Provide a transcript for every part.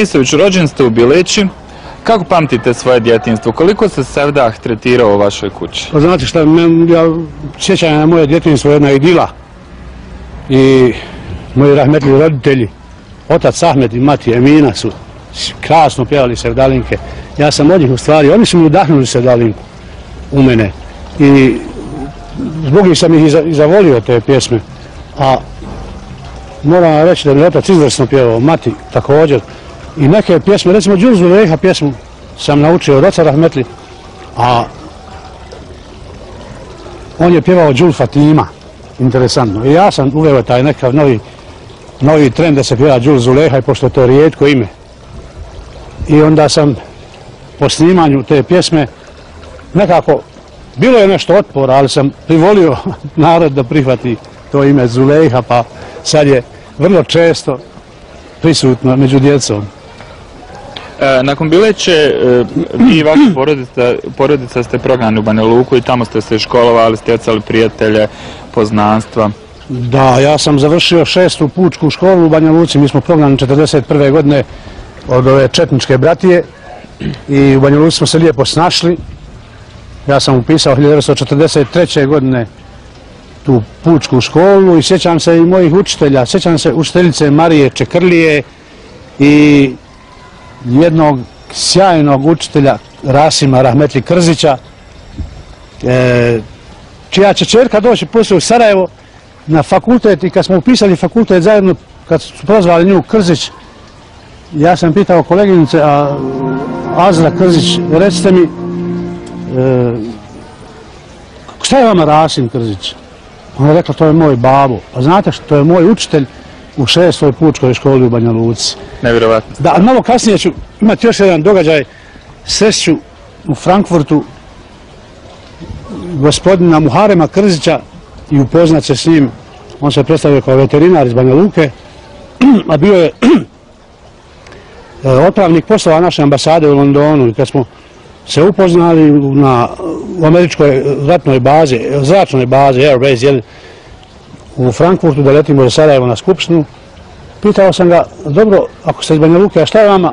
Isović, rođen ste u Bileći. Kako pamtite svoje djetinstvo? Koliko se Sevdah tretirao u vašoj kući? Pa znate šta, men, ja sjećam na moje djetinstvo jedna idila. I moji rahmetli roditelji, otac Ahmed i mati Emina su krasno pjevali Sevdalinke. Ja sam od njih u stvari, oni su mi udahnuli Sevdalinku u mene. I zbog njih sam ih i zavolio te pjesme. A moram vam reći da mi otac izvrsno pjevao, mati također. I neke pjesme, recimo Đurzu Leha pjesmu sam naučio od oca Rahmetli, a on je pjevao Đul Fatima, interesantno. I ja sam uveo taj nekav novi, novi trend da se pjeva Đul Zuleha, pošto je to rijetko ime. I onda sam po snimanju te pjesme nekako, bilo je nešto otpora, ali sam privolio narod da prihvati to ime Zuleha, pa sad je vrlo često prisutno među djecom. E, nakon Bileće, e, vi i vaša porodica, porodica ste prognani u Banja Luku i tamo ste se školovali, stjecali prijatelje, poznanstva. Da, ja sam završio šestu pučku školu u Banja Luci, mi smo prognani 1941. godine od ove četničke bratije i u Banja Luci smo se lijepo snašli. Ja sam upisao 1943. godine tu pučku školu i sjećam se i mojih učitelja, sjećam se učiteljice Marije Čekrlije i jednog sjajnog učitelja Rasima Rahmetli Krzića, e, čija će čerka doći poslije u Sarajevo na fakultet i kad smo upisali fakultet zajedno, kad su prozvali nju Krzić, ja sam pitao koleginice, a Azra Krzić, recite mi, e, šta je vama Rasim Krzić? Ona je rekla, to je moj babo. Pa znate što, to je moj učitelj u šestoj pučkoj školi u Banja Luci. Nevjerovatno. Da, malo kasnije ću imati još jedan događaj. Sreću u Frankfurtu gospodina Muharema Krzića i upoznat se s njim. On se predstavio kao veterinar iz Banja Luke, a bio je otpravnik poslova naše ambasade u Londonu. I kad smo se upoznali na u američkoj ratnoj bazi, zračnoj bazi, Airbase, jel, u Frankfurtu da letimo za Sarajevo na Skupštinu. Pitao sam ga, dobro, ako ste iz Banja Luke, a šta je vama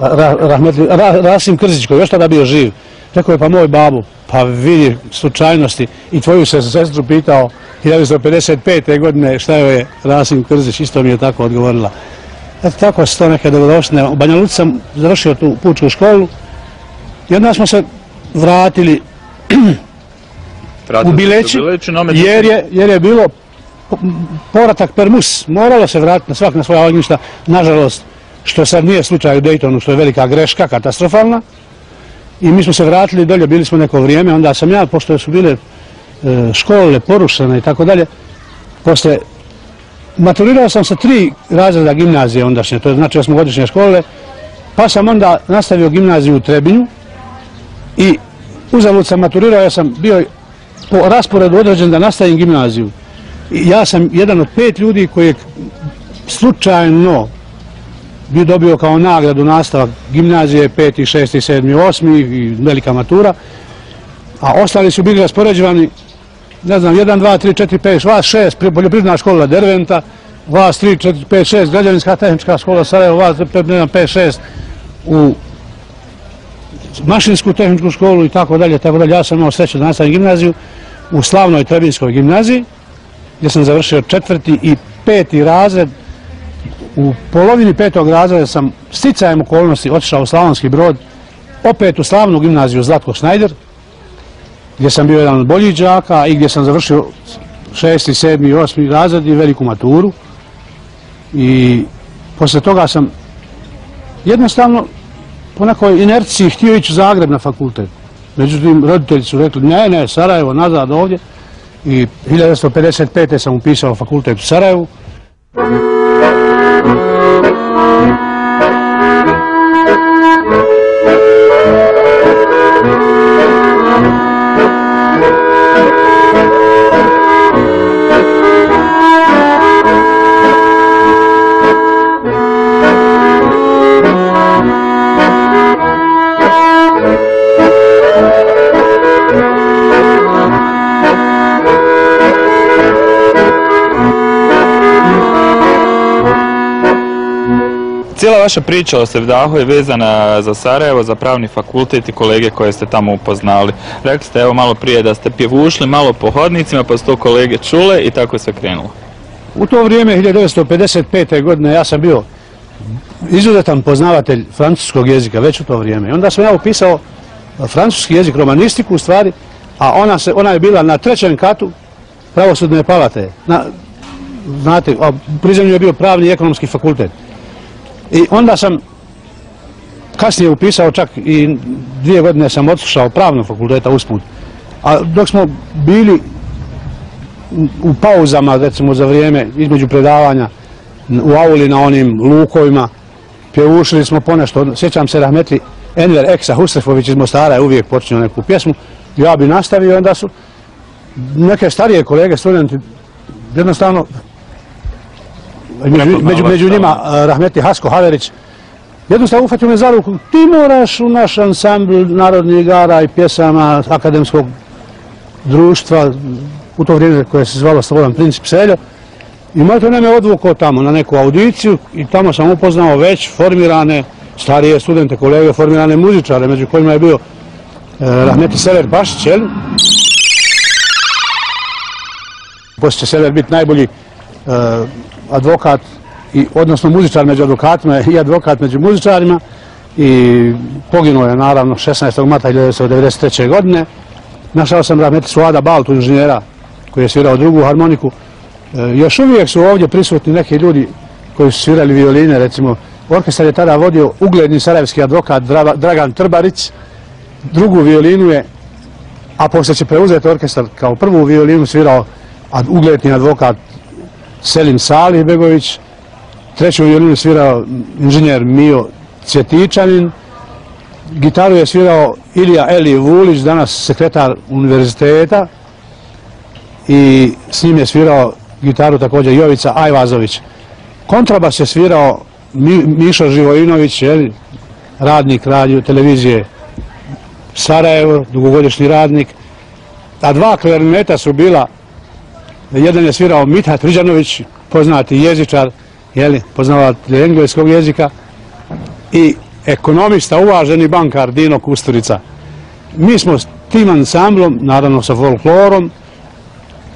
ra, rahmetli, ra, Rasim Krzić, koji još tada bio živ? Rekao je, pa moj babu, pa vidi slučajnosti. I tvoju se sestru pitao 1955. godine šta je Rasim Krzić, isto mi je tako odgovorila. Eto, tako se to neke dobrodošne. U Banja Luci sam završio tu pučku školu i onda smo se vratili u Bileći, jer je, jer je bilo povratak permus, moralo se vratiti na svak na svoja ognjišta, nažalost, što sad nije slučaj u Daytonu, što je velika greška, katastrofalna, i mi smo se vratili dolje, bili smo neko vrijeme, onda sam ja, pošto su bile e, škole porušene i tako dalje, posle maturirao sam sa tri razreda gimnazije ondašnje, to je znači osmogodišnje škole, pa sam onda nastavio gimnaziju u Trebinju i uzalud sam maturirao, ja sam bio po rasporedu određen da nastavim gimnaziju. Ja sam jedan od pet ljudi koji slučajno bi dobio kao nagradu nastavak gimnazije 5. 6. 7. 8. i velika matura, a ostali su bili raspoređivani, ne znam, 1, 2, 3, 4, 5, vas 6, poljoprivredna škola Derventa, vas 3, 4, 5, 6, građaninska tehnička škola Sarajevo, vas 5, 5, 6, u mašinsku tehničku školu i tako dalje, tako dalje. Ja sam imao sreće da nastavim gimnaziju u slavnoj Trebinskoj gimnaziji, gdje sam završio četvrti i peti razred. U polovini petog razreda sam sticajem okolnosti otišao u Slavonski brod, opet u slavnu gimnaziju Zlatko Šnajder, gdje sam bio jedan od boljih džaka i gdje sam završio šesti, sedmi i osmi razred i veliku maturu. I posle toga sam jednostavno po nekoj inerciji htio ići u Zagreb na fakultet. Međutim, roditelji su rekli, ne, ne, Sarajevo, nazad ovdje. I 1955. sam upisao fakultet u Sarajevu. Cijela vaša priča o Sevdahu je vezana za Sarajevo, za pravni fakultet i kolege koje ste tamo upoznali. Rekli ste evo malo prije da ste pjevušli malo po hodnicima, pa su to kolege čule i tako je sve krenulo. U to vrijeme, 1955. godine, ja sam bio izuzetan poznavatelj francuskog jezika, već u to vrijeme. I onda sam ja upisao francuski jezik, romanistiku u stvari, a ona, se, ona je bila na trećem katu pravosudne palate. Na, znate, a je bio pravni i ekonomski fakultet. I onda sam kasnije upisao čak i dvije godine sam odslušao pravnog fakulteta usput. A dok smo bili u pauzama, recimo za vrijeme između predavanja u auli na onim lukovima, pjevušili smo ponešto, sjećam se Rahmetli Enver Eksa Husrefović iz Mostara je uvijek počinio neku pjesmu, ja bi nastavio, onda su neke starije kolege, studenti, jednostavno među, među, među njima uh, Rahmeti Hasko Haverić, jednostavno ufatio me za ruku, ti moraš u naš ansambl narodnih igara i pjesama akademskog društva, u to vrijeme koje se zvalo Slobodan princip Seljo, i moj to me odvukao tamo na neku audiciju i tamo sam upoznao već formirane starije studente, kolege, formirane muzičare, među kojima je bio uh, Rahmeti Sever Pašić, jel? Poslije će Sever biti najbolji uh, advokat, i, odnosno muzičar među advokatima i advokat među muzičarima i poginuo je naravno 16. marta 1993. godine. Našao sam Rahmeti Suada Baltu, inženjera koji je svirao drugu harmoniku. E, još uvijek su ovdje prisutni neki ljudi koji su svirali violine, recimo orkestar je tada vodio ugledni sarajevski advokat Dragan Trbarić, drugu violinu je, a poslije će preuzeti orkestar kao prvu violinu svirao ugledni advokat Selim Salih Begović, treću violinu svirao inženjer Mio Cvjetičanin, gitaru je svirao Ilija Eli Vulić, danas sekretar univerziteta i s njim je svirao gitaru također Jovica Ajvazović. Kontrabas je svirao Mišo Živojinović, radnik radio televizije Sarajevo, dugogodišnji radnik, a dva klarineta su bila jedan je svirao Mithat Riđanović, poznati jezičar, jeli, poznavati engleskog jezika, i ekonomista, uvaženi bankar Dino Kusturica. Mi smo s tim ansamblom, naravno sa folklorom,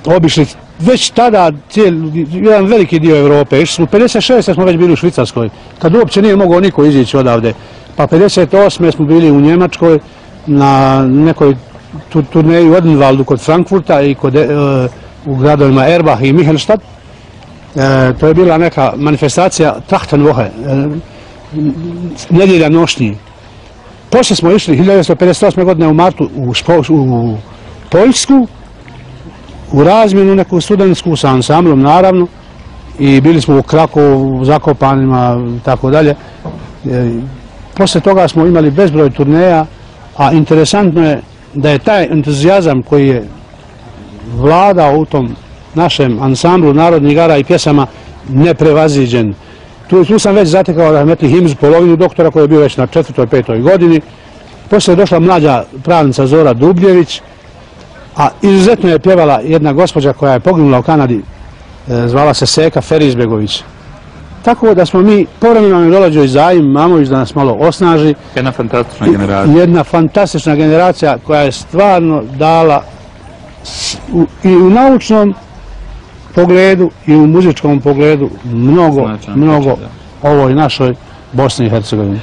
obišli već tada cijel, jedan veliki dio Evrope. Išli smo 56. smo već bili u Švicarskoj, kad uopće nije mogao niko izići odavde. Pa 58. smo bili u Njemačkoj na nekoj turneji u Odenwaldu kod Frankfurta i kod uh, u gradovima Erbach i Michelstadt. E, to je bila neka manifestacija Trachtenwoche, e, nedjelja nošnji. Poslije smo išli 1958. godine u martu u, Špo, u Poljsku, u razmjenu neku studentsku sa ansamblom naravno i bili smo u Krakovu, u Zakopanima i tako dalje. Posle poslije toga smo imali bezbroj turneja, a interesantno je da je taj entuzijazam koji je vlada u tom našem ansamblu narodnih igara i pjesama neprevaziđen. Tu, tu sam već zatekao Rahmetli Himz, polovinu doktora koji je bio već na četvrtoj, petoj godini. Poslije je došla mlađa pravnica Zora Dubljević, a izuzetno je pjevala jedna gospođa koja je poginula u Kanadi, e, zvala se Seka Ferizbegović. Tako da smo mi, povremeno mi dolađo i Zajim Mamović da nas malo osnaži. Jedna fantastična generacija. Jedna fantastična generacija koja je stvarno dala u, i u naučnom pogledu i u muzičkom pogledu mnogo, znači, mnogo ovoj našoj Bosni i Hercegovini.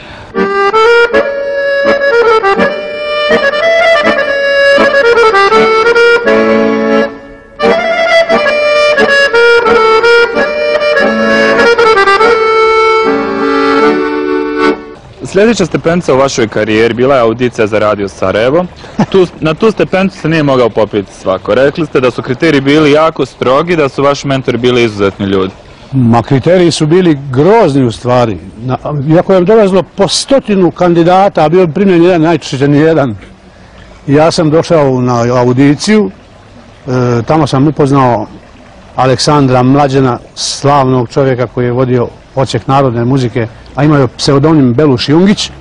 Sljedeća stepenca u vašoj karijeri bila je audicija za radio Sarajevo. Tu, na tu stepencu se nije mogao popiti svako. Rekli ste da su kriteriji bili jako strogi, da su vaši mentori bili izuzetni ljudi. Ma kriteriji su bili grozni u stvari. Na, iako je dolazilo po stotinu kandidata, a bio primjen jedan, najčešće ni jedan. Ja sam došao na audiciju, e, tamo sam upoznao Aleksandra Mlađena, slavnog čovjeka koji je vodio ocijek narodne muzike, a imao je pseudonim Beluš Jungić,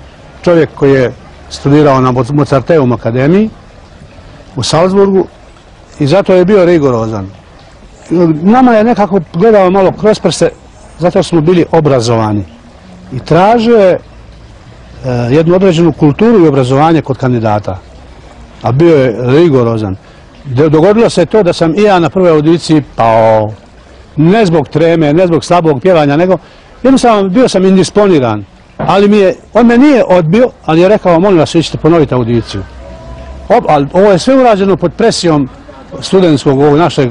čovjek koji je studirao na Mozarteum akademiji u Salzburgu i zato je bio rigorozan. Nama je nekako gledao malo kroz prste, zato smo bili obrazovani i tražio je e, jednu određenu kulturu i obrazovanje kod kandidata, a bio je rigorozan. Dogodilo se to da sam i ja na prvoj audiciji pao, ne zbog treme, ne zbog slabog pjevanja, nego jednostavno bio sam indisponiran, ali mi je, on me nije odbio, ali je rekao, molim vas, vi ćete ponoviti audiciju. Ob, ali ovo je sve urađeno pod presijom studentskog ovog našeg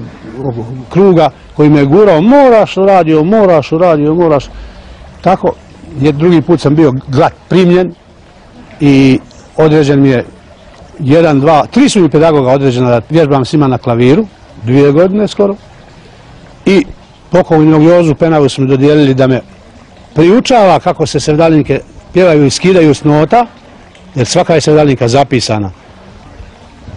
kruga koji me je gurao, moraš u radio, moraš u radio, moraš. Tako, je drugi put sam bio glat primljen i određen mi je jedan, dva, tri su mi pedagoga određena da vježbam svima na klaviru, dvije godine skoro, i pokojnog Jozu Penavu smo dodijelili da me priučava kako se sevdalinike pjevaju i skidaju s nota, jer svaka je sevdalinka zapisana.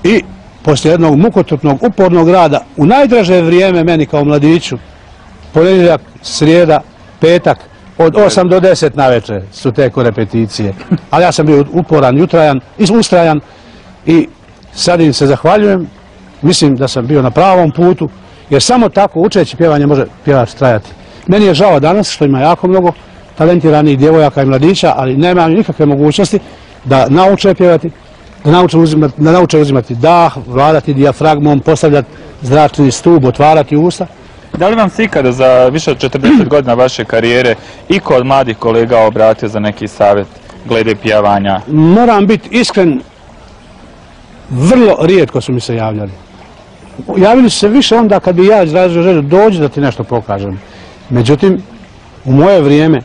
I poslije jednog mukotrpnog, upornog rada, u najdraže vrijeme meni kao mladiću, ponedjeljak, srijeda, petak, od 8 do 10 na večer su te korepeticije. Ali ja sam bio uporan, utrajan, ustrajan i sad im se zahvaljujem. Mislim da sam bio na pravom putu, jer samo tako učeći pjevanje može pjevač trajati. Meni je žao danas što ima jako mnogo talentiranih djevojaka i mladića, ali nema nikakve mogućnosti da nauče pjevati, da nauče uzimati, da nauče uzimati dah, vladati dijafragmom, postavljati zračni stub, otvarati usta. Da li vam se ikada za više od 40 godina vaše karijere i kod mladih kolega obratio za neki savjet glede pjevanja? Moram biti iskren, vrlo rijetko su mi se javljali. Javili su se više onda kad bi ja izrazio želju dođi da ti nešto pokažem. Međutim, u moje vrijeme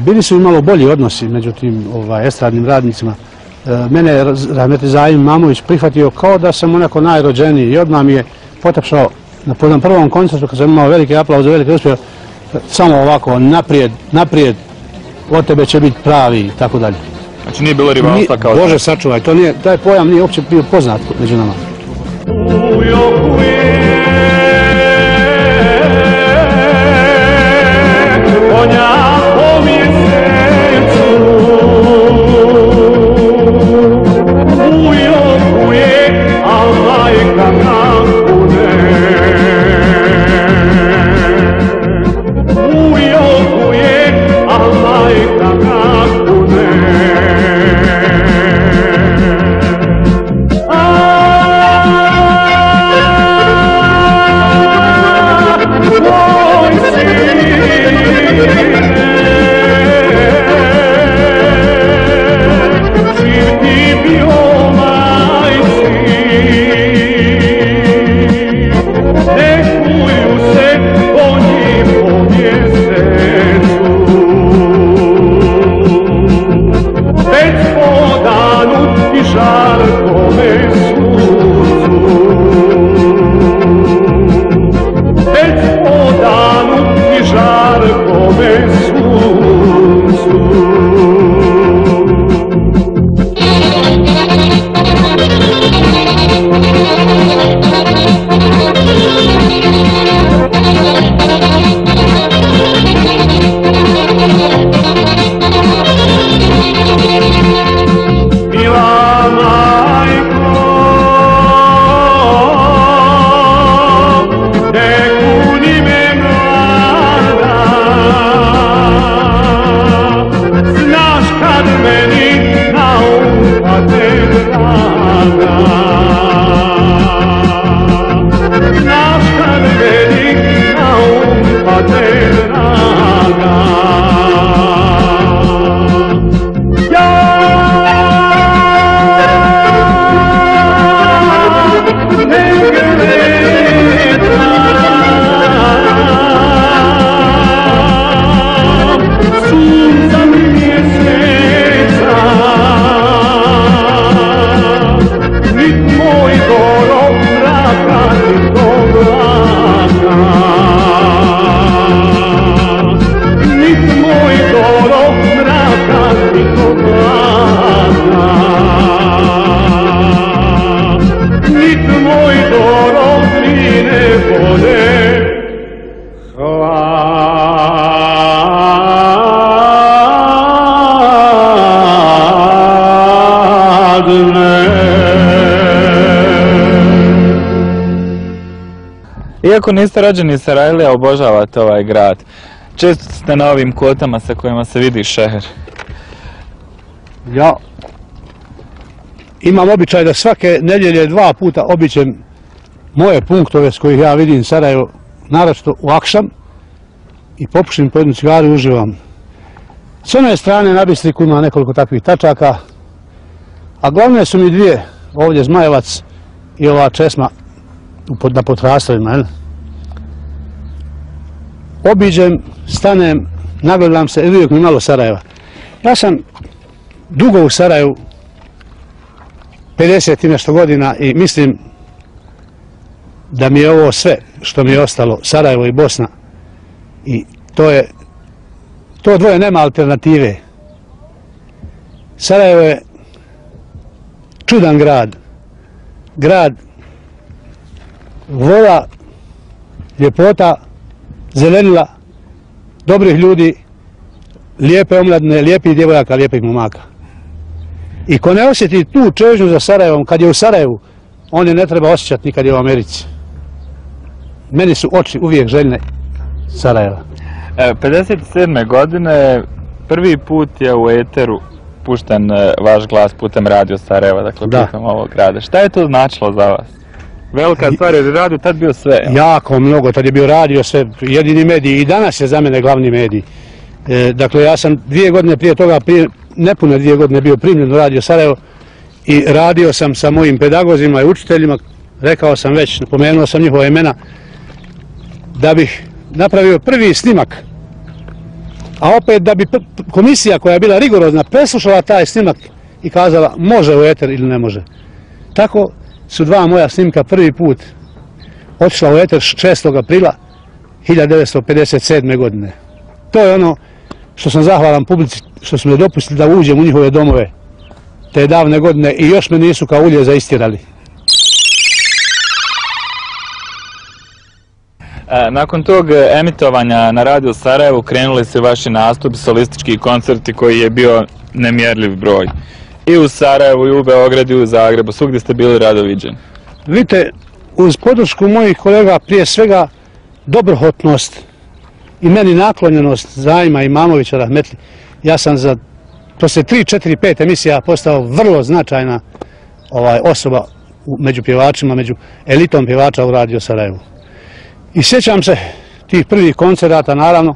bili su imalo bolji odnosi među tim ovaj, estradnim radnicima. E, mene je Rahmeti Zajim Mamović prihvatio kao da sam onako najrođeniji i odmah mi je potapšao na podam prvom koncertu kad sam imao velike aplauze, velike uspjehe, samo ovako naprijed, naprijed, od tebe će biti pravi i tako dalje. Znači nije bilo rivalstva kao... Bože, sačuvaj, to nije, taj pojam nije uopće bio poznat među nama. Ujo, Iako niste rođeni Sarajlija, obožavate ovaj grad. Često ste na ovim kotama sa kojima se vidi šeher. Ja imam običaj da svake nedjelje dva puta obićem moje punktove s kojih ja vidim Sarajevo, naravno u Akšam i popušim po jednu cigaru i uživam. S one strane na Bistriku ima nekoliko takvih tačaka, a glavne su mi dvije, ovdje Zmajevac i ova Česma na potrastovima. Jel? Obiđem, stanem, nagledam se i uvijek mi malo Sarajeva. Ja sam dugo u Sarajevu, 50 i nešto godina i mislim da mi je ovo sve što mi je ostalo, Sarajevo i Bosna. I to je, to dvoje nema alternative. Sarajevo je čudan grad. Grad voda, ljepota, zelenila, dobrih ljudi, lijepe omladne, lijepih djevojaka, lijepih momaka. I ko ne osjeti tu čežnju za Sarajevom, kad je u Sarajevu, on je ne treba osjećati nikad je u Americi. Meni su oči uvijek željne Sarajeva. E, 57. godine prvi put je u Eteru pušten e, vaš glas putem radio Sarajeva, dakle Da. putem ovog grada. Šta je to značilo za vas? Velika stvar je radio tad bio sve. Jako mnogo, tad je bio radio sve, jedini medij i danas je za mene glavni medij. E, dakle, ja sam dvije godine prije toga, prije, nepune dvije godine bio primljen u Radio Sarajevo i radio sam sa mojim pedagozima i učiteljima, rekao sam već, napomenuo sam njihova imena, da bih napravio prvi snimak, a opet da bi komisija koja je bila rigorozna preslušala taj snimak i kazala može u eter ili ne može. Tako su dva moja snimka prvi put otišla u eter 6. aprila 1957. godine. To je ono što sam zahvalan publici, što su me dopustili da uđem u njihove domove te davne godine i još me nisu kao ulje zaistirali. E, nakon tog emitovanja na Radio Sarajevu krenuli se vaši nastupi, solistički koncerti koji je bio nemjerljiv broj. I u Sarajevu, i u Beogradu, i u Zagrebu, svugdje ste bili rado viđeni. Vidite, uz podršku mojih kolega prije svega dobrohotnost i meni naklonjenost Zajma Imamovića Rahmetli, ja sam za posle 3, 4, 5 emisija postao vrlo značajna ovaj osoba među pjevačima, među elitom pjevača u Radio Sarajevu. I sjećam se tih prvih koncerata, naravno.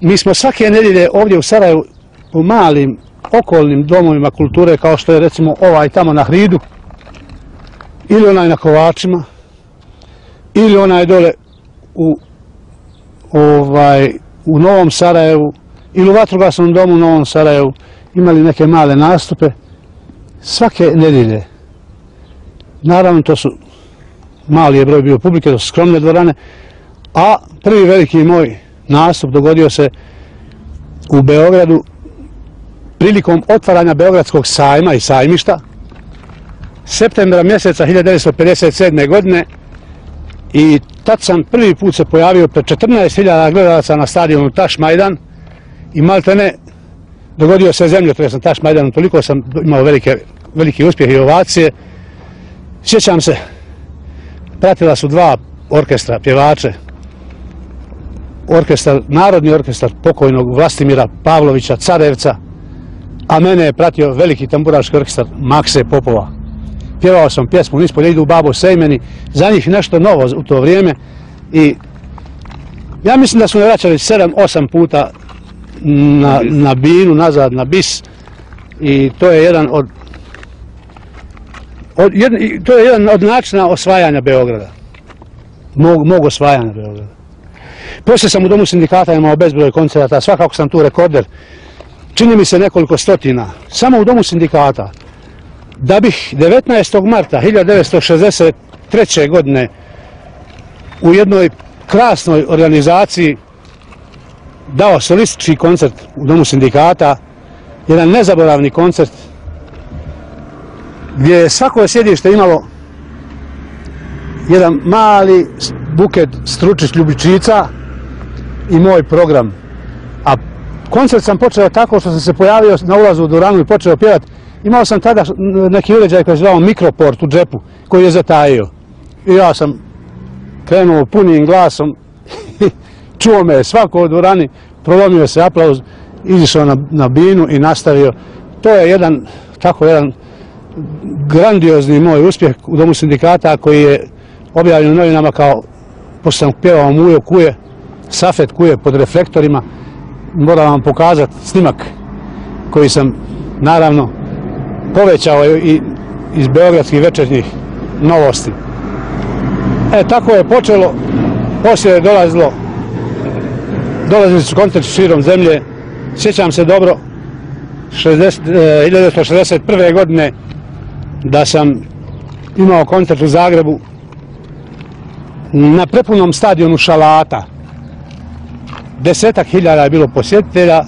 Mi smo svake nedjelje ovdje u Sarajevu u malim okolnim domovima kulture, kao što je recimo ovaj tamo na Hridu, ili onaj na Kovačima, ili onaj dole u ovaj u Novom Sarajevu, ili u vatrogasnom domu u Novom Sarajevu, imali neke male nastupe, svake nedjelje. Naravno, to su mali je broj bio publike, to su skromne dvorane, a prvi veliki moj nastup dogodio se u Beogradu prilikom otvaranja Beogradskog sajma i sajmišta, septembra mjeseca 1957. godine i tad sam prvi put se pojavio pred 14.000 gledalaca na stadionu Taš Majdan i malte ne dogodio se zemljotres na Taš Majdanu, toliko sam imao velike, veliki uspjeh i ovacije. Sjećam se, pratila su dva orkestra, pjevače, orkestar, narodni orkestar pokojnog Vlastimira Pavlovića, Carevca, a mene je pratio veliki tamburaški orkestar Makse Popova. Pjevao sam pjesmu Nispolje idu babo sejmeni, za njih nešto novo u to vrijeme i ja mislim da su me vraćali 7-8 puta na, na binu, nazad na bis i to je jedan od, od jedan, i to je jedan od načina osvajanja Beograda. Mog, mog osvajanja Beograda. Poslije sam u domu sindikata imao bezbroj koncerata, svakako sam tu rekorder. Čini mi se nekoliko stotina. Samo u domu sindikata. Da bih 19. marta 1963. godine u jednoj krasnoj organizaciji dao solistički koncert u domu sindikata, jedan nezaboravni koncert gdje je svako sjedište imalo jedan mali buket stručić ljubičica i moj program. Koncert sam počeo tako što sam se pojavio na ulazu u Duranu i počeo pjevati Imao sam tada neki uređaj koji je zvao mikroport u džepu, koji je zatajio. I ja sam krenuo punim glasom, čuo me svako u Durani, prolomio se aplauz, izišao na, na binu i nastavio. To je jedan, tako jedan grandiozni moj uspjeh u Domu sindikata koji je objavljen u novinama kao, pošto sam pjevao Mujo Kuje, Safet Kuje pod reflektorima, moram vam pokazati snimak koji sam naravno povećao i iz Beogradskih večernjih novosti. E, tako je počelo, poslije je dolazilo, dolazili su kontakt širom zemlje, sjećam se dobro, 60, 1961. E, godine da sam imao koncert u Zagrebu na prepunom stadionu Šalata. Desetak hiljada je bilo posjetitelja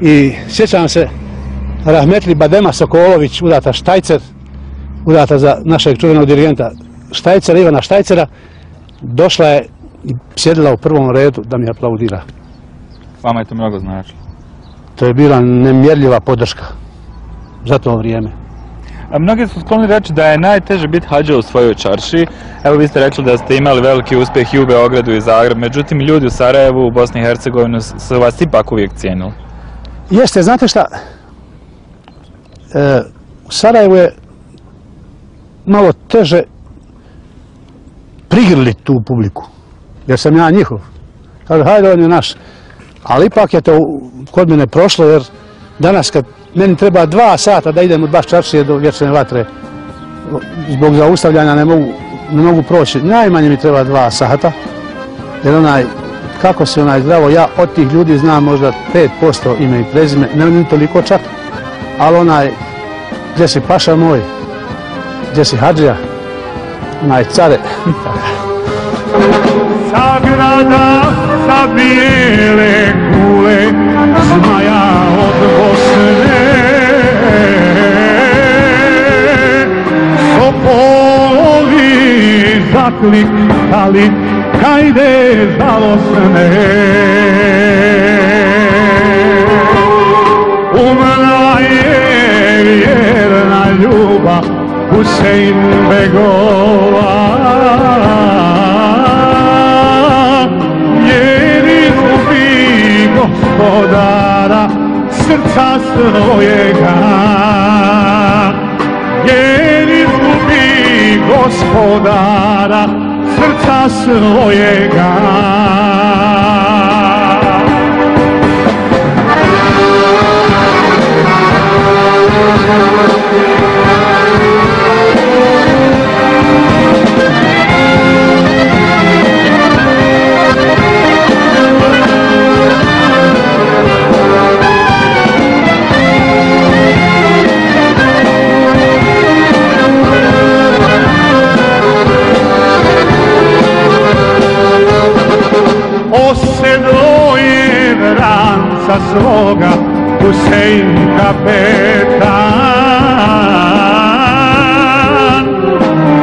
i sjećam se Rahmetli Badema Sokolović, udata Štajcer, udata za našeg čuvenog dirigenta Štajcera, Ivana Štajcera, došla je i sjedila u prvom redu da mi aplaudira. Vama je to mnogo značilo? To je bila nemjerljiva podrška za to vrijeme. Mnogi su skloni reći da je najteže biti hađa u svojoj čarši. Evo vi ste rekli da ste imali veliki uspjeh i u Beogradu i Zagreb. Međutim, ljudi u Sarajevu, u Bosni i Hercegovini su vas ipak uvijek cijenili. Jeste, znate šta? E, u Sarajevu je malo teže prigrli tu publiku. Jer sam ja njihov. Kaže, hajde, on je naš. Ali ipak je to kod mene prošlo, jer danas kad meni treba dva sata da idem od baš čaršije do vječne vatre, zbog zaustavljanja ne mogu, ne mogu proći. Najmanje mi treba dva sata, jer onaj, kako se onaj zdravo, ja od tih ljudi znam možda 5% ime i prezime, ne ni toliko čak, ali onaj, gdje si paša moj, gdje si hađija, onaj care. Sagrada sa bijele kule, zmaj zaklikali, kajde žalosne. Umrla je vjerna ljubav, Husein Begova. gospodara srca svojega jer gospodara srca svojega sa kapetan.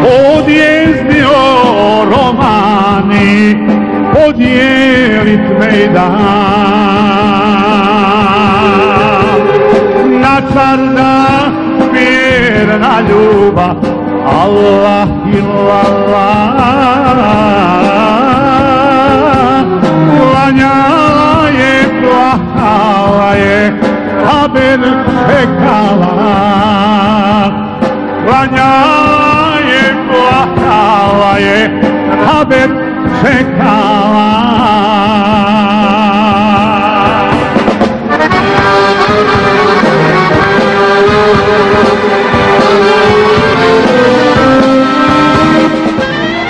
Odjezdio romani Podijelit mejdan Na carda vjerna ljuba Allah illallah čekala.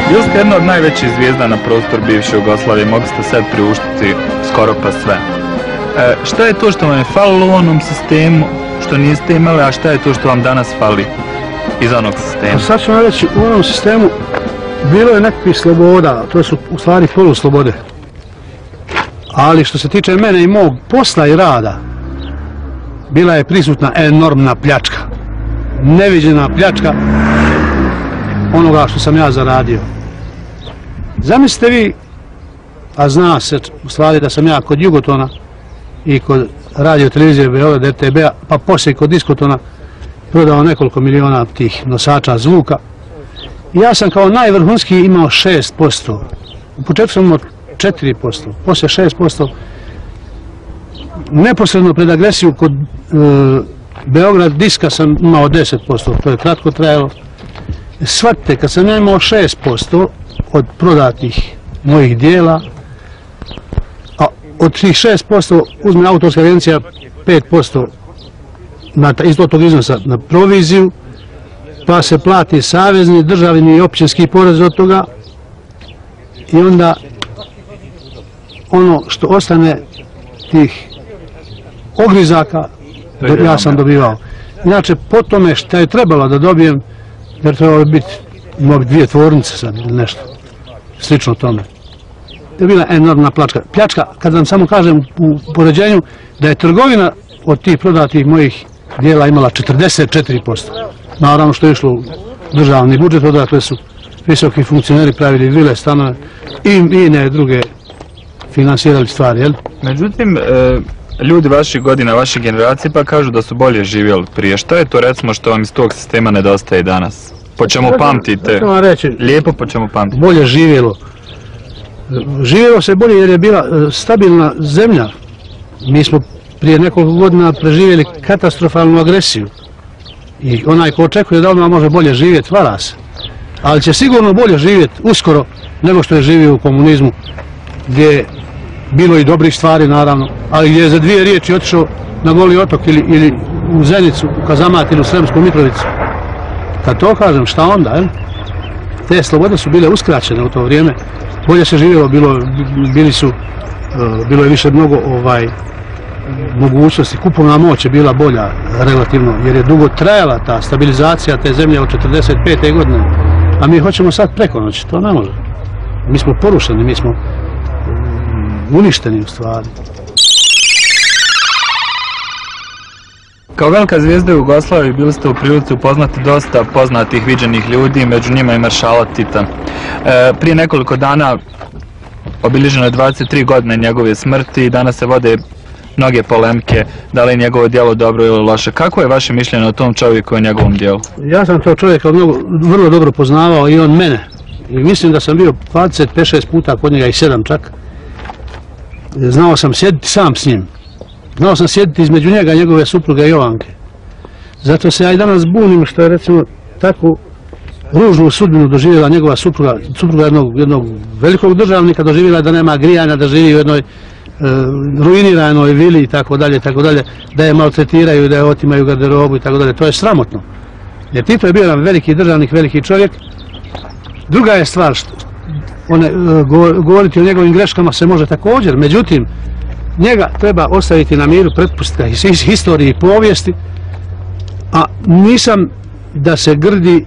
Bili ste jedna od najvećih zvijezda na prostor bivše Jugoslavije, mogli ste sad priuštiti skoro pa sve. E, šta je to što vam je falilo u onom sistemu, što niste imali, a šta je to što vam danas fali iz onog sistema? Pa sad ću vam reći, u onom sistemu bilo je nekakvih sloboda, to su u stvari polu slobode. Ali što se tiče mene i mog posla i rada, bila je prisutna enormna pljačka. Neviđena pljačka onoga što sam ja zaradio. Zamislite vi, a zna se u stvari da sam ja kod Jugotona i kod radio televizije Beograd RTB-a, pa poslije kod Diskotona, prodao nekoliko miliona tih nosača zvuka. Ja sam kao najvrhunski imao 6%. U početku sam imao 4%, poslije 6%. Neposredno pred agresiju kod e, Beograd diska sam imao 10%, to je kratko trajalo. Svatite, kad sam ja imao 6% od prodatih mojih dijela, a od tih 6% uzme autorska agencija 5% na iz tog iznosa na proviziju, pa se plati savezni, državni i općinski porez od toga i onda ono što ostane tih ogrizaka do, ja sam dobivao. Inače, po tome što je trebalo da dobijem, jer trebalo biti mog dvije tvornice sad ili nešto slično tome. To je bila enormna plačka. Pljačka, kad vam samo kažem u poređenju, da je trgovina od tih prodatih mojih dijela imala 44%. Naravno što je išlo u državni budžet, odakle su visoki funkcioneri pravili vile, stanove i, i ne druge finansirali stvari, jel? Međutim, e, ljudi vaših godina, vaše generacije pa kažu da su bolje živjeli prije. Što je to recimo što vam iz tog sistema nedostaje danas? Po čemu pamtite? Reći, Lijepo po čemu pamtite? Bolje živjelo. Živjelo se bolje jer je bila e, stabilna zemlja. Mi smo prije nekoliko godina preživjeli katastrofalnu agresiju. I onaj ko očekuje da odmah može bolje živjeti, vara se. Ali će sigurno bolje živjeti uskoro nego što je živio u komunizmu, gdje je bilo i dobrih stvari naravno, ali gdje je za dvije riječi otišao na Goli otok ili, ili u Zenicu, u Kazamat ili u Sremsku Mitrovicu. Kad to kažem, šta onda, je? Te slobode su bile uskraćene u to vrijeme. Bolje se živjelo, bilo, bili su, e, bilo je više mnogo ovaj, mogućnosti, kupovna moć je bila bolja relativno, jer je dugo trajala ta stabilizacija te zemlje od 45. godine, a mi hoćemo sad preko noći, to ne može. Mi smo porušeni, mi smo uništeni u stvari. Kao velika zvijezda u Jugoslaviji bili ste u prilici upoznati dosta poznatih viđenih ljudi, među njima i maršala Tita. E, prije nekoliko dana obilježeno je 23 godine njegove smrti i danas se vode mnoge polemke, da li je njegovo djelo dobro ili loše. Kako je vaše mišljenje o tom čovjeku i njegovom djelu? Ja sam to čovjeka mnogo, vrlo dobro poznavao i on mene. I mislim da sam bio 25-6 puta kod njega i 7 čak. Znao sam sjediti sam s njim. Znao sam sjediti između njega i njegove supruge Jovanke. Zato se ja i danas bunim što je recimo takvu ružnu sudbinu doživjela njegova supruga, supruga jednog, jednog velikog državnika, doživjela da nema grijanja, da živi u jednoj E, ruiniranoj vili i tako dalje, tako dalje, da je maltretiraju, da je otimaju garderobu i tako dalje. To je sramotno. Jer Tito je bio jedan veliki državnik, veliki čovjek. Druga je stvar što one, e, govoriti o njegovim greškama se može također, međutim, njega treba ostaviti na miru, pretpustiti iz historije i povijesti, a nisam da se grdi,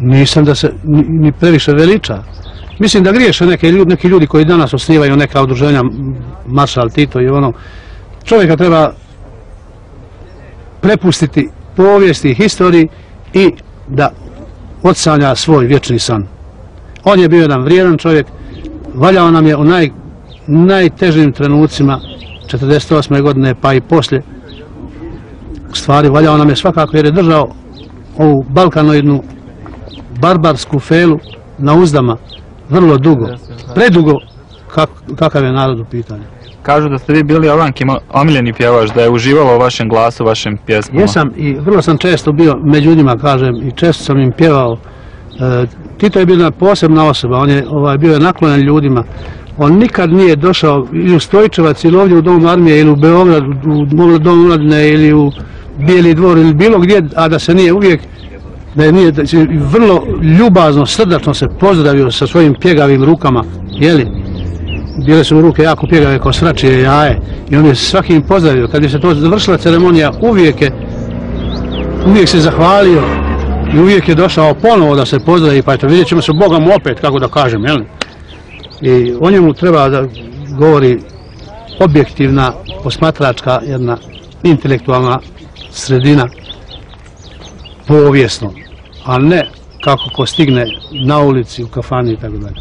nisam da se ni previše veliča. Mislim da griješe neke ljudi, neki ljudi koji danas osnivaju neka udruženja, Maršal Tito i ono, čovjeka treba prepustiti povijesti i historiji i da odsanja svoj vječni san. On je bio jedan vrijedan čovjek, valjao nam je u naj, najtežim trenucima 48. godine pa i poslije stvari valjao nam je svakako jer je držao ovu balkanoidnu barbarsku felu na uzdama vrlo dugo, predugo kak, kakav je narod u pitanju. Kažu da ste vi bili Ovanki omiljeni pjevač, da je uživalo u vašem glasu, vašem pjesmama. Jesam i vrlo sam često bio među njima, kažem, i često sam im pjevao. E, Tito je bila posebna osoba, on je ovaj, bio naklonjen ljudima, on nikad nije došao ili u Stojčevac ili ovdje u Domu armije ili u Beograd, u Domu mladine ili u Bijeli dvor ili bilo gdje, a da se nije uvijek da je nije da je vrlo ljubazno, srdačno se pozdravio sa svojim pjegavim rukama, jeli? Bile su mu ruke jako pjegave kao sračije jaje i on je svakim pozdravio. Kad je se to završila ceremonija, uvijek je uvijek se zahvalio i uvijek je došao ponovo da se pozdravi, pa eto vidjet ćemo se Bogom opet, kako da kažem, jeli? I o njemu treba da govori objektivna, posmatračka, jedna intelektualna sredina, povijesno, a ne kako ko stigne na ulici, u kafani i tako dalje.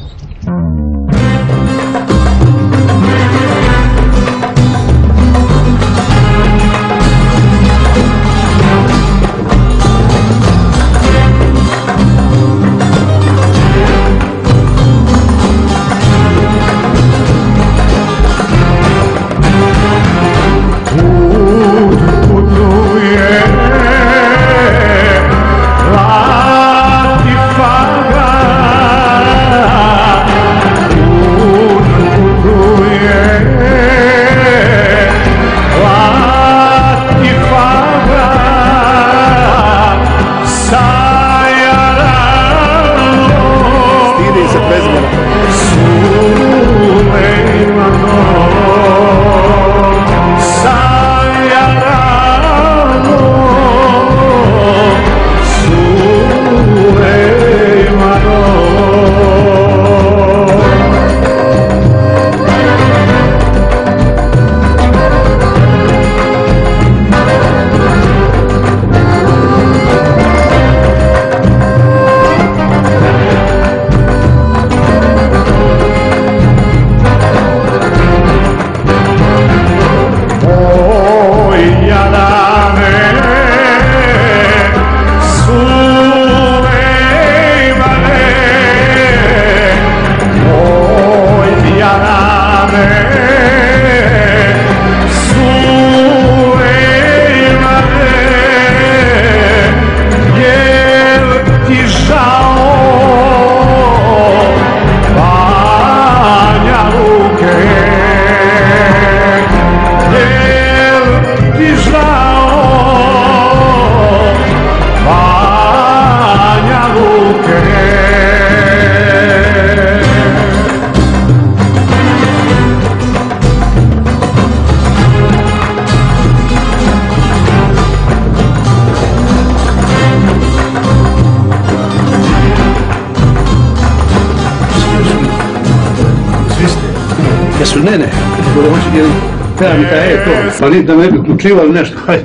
Kada treba mi taj, e, to, pa nije da me bi uključivali nešto, aj,